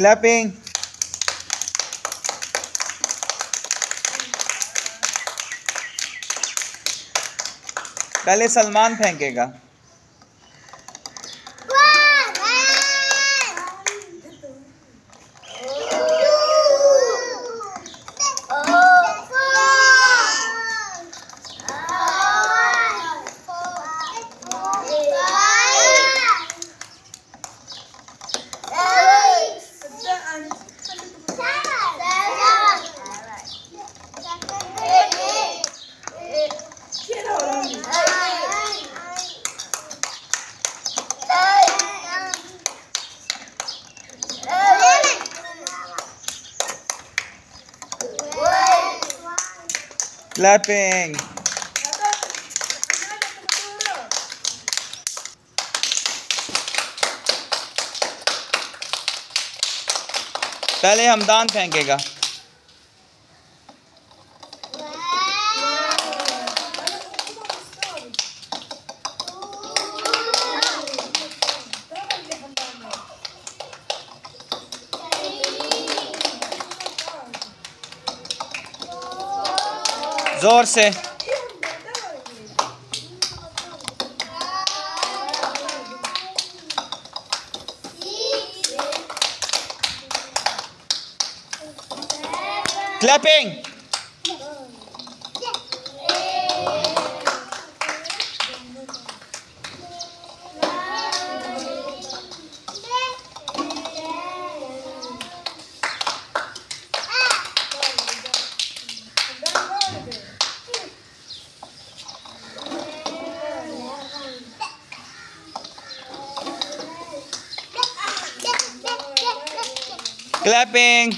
Clapping पहले Salman फेंकेगा Clapping. पहले Hamdan फेंकेगा Zor se. Clapping. Clapping.